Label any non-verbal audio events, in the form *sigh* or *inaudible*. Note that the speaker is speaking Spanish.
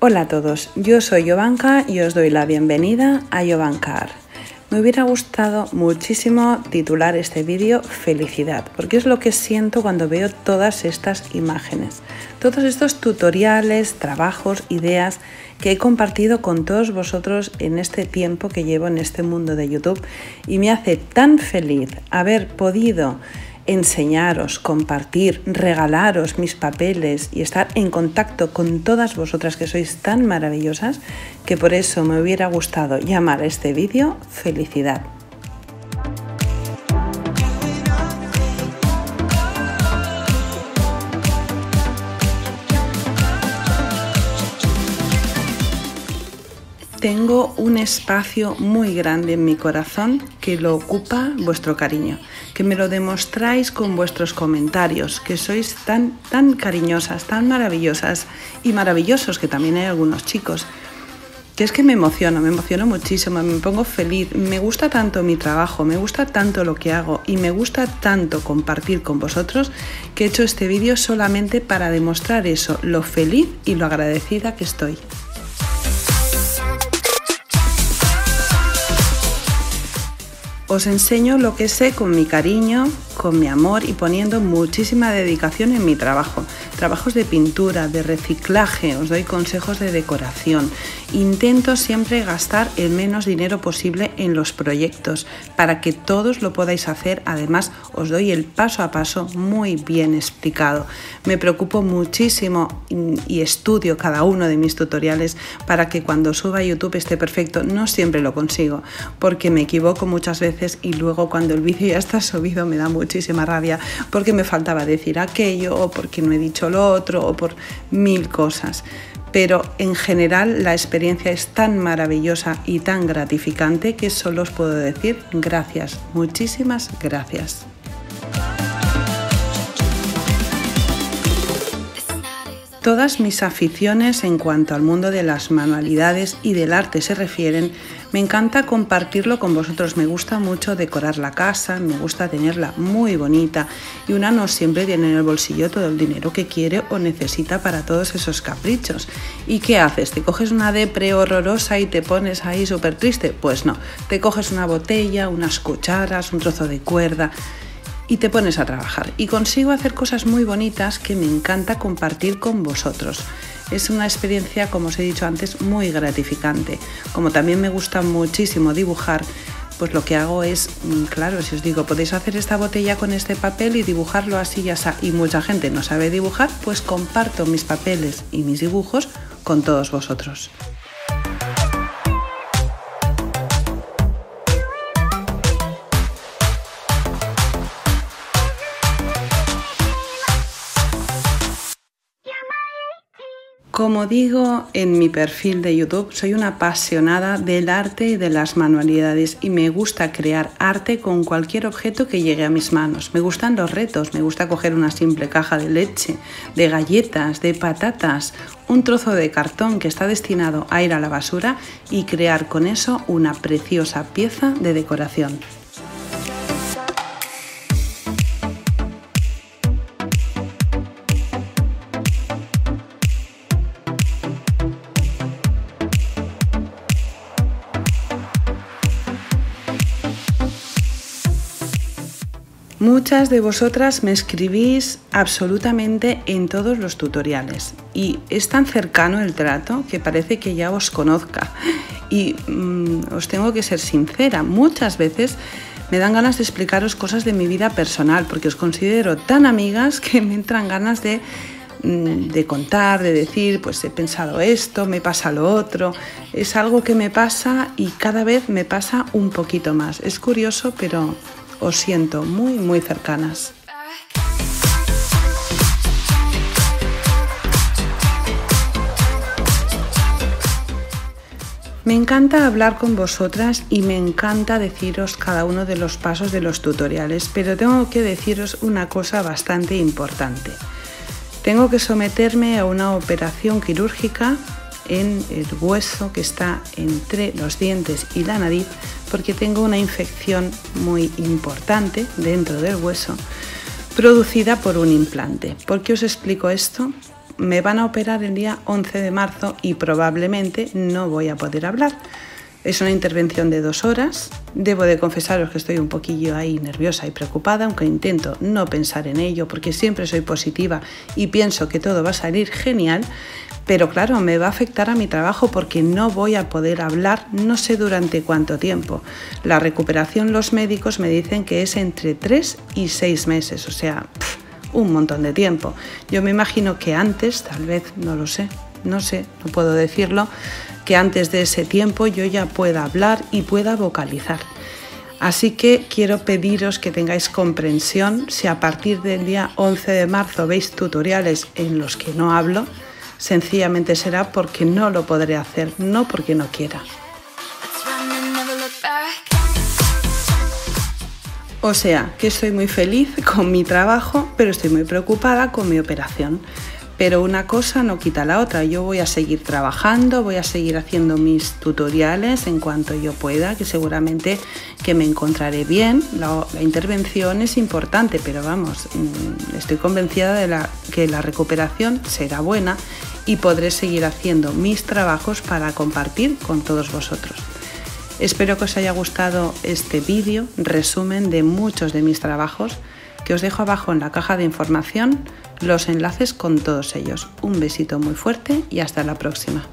Hola a todos, yo soy Yovanka y os doy la bienvenida a Yovankar. Me hubiera gustado muchísimo titular este vídeo Felicidad, porque es lo que siento cuando veo todas estas imágenes, todos estos tutoriales, trabajos, ideas que he compartido con todos vosotros en este tiempo que llevo en este mundo de YouTube y me hace tan feliz haber podido enseñaros, compartir, regalaros mis papeles y estar en contacto con todas vosotras que sois tan maravillosas que por eso me hubiera gustado llamar a este vídeo Felicidad. Tengo un espacio muy grande en mi corazón que lo ocupa vuestro cariño, que me lo demostráis con vuestros comentarios, que sois tan, tan cariñosas, tan maravillosas y maravillosos, que también hay algunos chicos, que es que me emociono, me emociono muchísimo, me pongo feliz, me gusta tanto mi trabajo, me gusta tanto lo que hago y me gusta tanto compartir con vosotros que he hecho este vídeo solamente para demostrar eso, lo feliz y lo agradecida que estoy. Os enseño lo que sé con mi cariño, con mi amor y poniendo muchísima dedicación en mi trabajo. Trabajos de pintura, de reciclaje, os doy consejos de decoración. Intento siempre gastar el menos dinero posible en los proyectos para que todos lo podáis hacer. Además, os doy el paso a paso muy bien explicado. Me preocupo muchísimo y estudio cada uno de mis tutoriales para que cuando suba a YouTube esté perfecto. No siempre lo consigo porque me equivoco muchas veces y luego cuando el vídeo ya está *laughs* subido me da muchísima rabia porque me faltaba decir aquello o porque no he dicho lo otro o por mil cosas pero en general la experiencia es tan maravillosa y tan gratificante que solo os puedo decir gracias, muchísimas gracias. Todas mis aficiones en cuanto al mundo de las manualidades y del arte se refieren me encanta compartirlo con vosotros, me gusta mucho decorar la casa, me gusta tenerla muy bonita y una no siempre tiene en el bolsillo todo el dinero que quiere o necesita para todos esos caprichos. ¿Y qué haces? ¿Te coges una depre horrorosa y te pones ahí súper triste? Pues no, te coges una botella, unas cucharas, un trozo de cuerda y te pones a trabajar. Y consigo hacer cosas muy bonitas que me encanta compartir con vosotros. Es una experiencia, como os he dicho antes, muy gratificante. Como también me gusta muchísimo dibujar, pues lo que hago es, mm, claro, si os digo, podéis hacer esta botella con este papel y dibujarlo así y así, y mucha gente no sabe dibujar, pues comparto mis papeles y mis dibujos con todos vosotros. Como digo en mi perfil de YouTube, soy una apasionada del arte y de las manualidades y me gusta crear arte con cualquier objeto que llegue a mis manos. Me gustan los retos, me gusta coger una simple caja de leche, de galletas, de patatas, un trozo de cartón que está destinado a ir a la basura y crear con eso una preciosa pieza de decoración. Muchas de vosotras me escribís absolutamente en todos los tutoriales y es tan cercano el trato que parece que ya os conozca. Y mm, os tengo que ser sincera, muchas veces me dan ganas de explicaros cosas de mi vida personal porque os considero tan amigas que me entran ganas de, mm, de contar, de decir, pues he pensado esto, me pasa lo otro. Es algo que me pasa y cada vez me pasa un poquito más. Es curioso, pero os siento muy, muy cercanas. Me encanta hablar con vosotras y me encanta deciros cada uno de los pasos de los tutoriales, pero tengo que deciros una cosa bastante importante. Tengo que someterme a una operación quirúrgica en el hueso que está entre los dientes y la nariz porque tengo una infección muy importante dentro del hueso producida por un implante. ¿Por qué os explico esto? Me van a operar el día 11 de marzo y probablemente no voy a poder hablar. Es una intervención de dos horas. Debo de confesaros que estoy un poquillo ahí nerviosa y preocupada, aunque intento no pensar en ello porque siempre soy positiva y pienso que todo va a salir genial. Pero claro, me va a afectar a mi trabajo porque no voy a poder hablar no sé durante cuánto tiempo. La recuperación los médicos me dicen que es entre tres y seis meses, o sea, un montón de tiempo. Yo me imagino que antes, tal vez, no lo sé, no sé, no puedo decirlo, que antes de ese tiempo yo ya pueda hablar y pueda vocalizar. Así que quiero pediros que tengáis comprensión si a partir del día 11 de marzo veis tutoriales en los que no hablo, sencillamente será porque no lo podré hacer, no porque no quiera. O sea, que estoy muy feliz con mi trabajo, pero estoy muy preocupada con mi operación. Pero una cosa no quita la otra. Yo voy a seguir trabajando, voy a seguir haciendo mis tutoriales en cuanto yo pueda, que seguramente que me encontraré bien. La, intervención es importante, pero vamos, mm, estoy convencida de que la recuperación será buena y podré seguir haciendo mis trabajos para compartir con todos vosotros. Espero que os haya gustado este vídeo, resumen de muchos de mis trabajos, que os dejo abajo en la caja de información los enlaces con todos ellos. Un besito muy fuerte y hasta la próxima.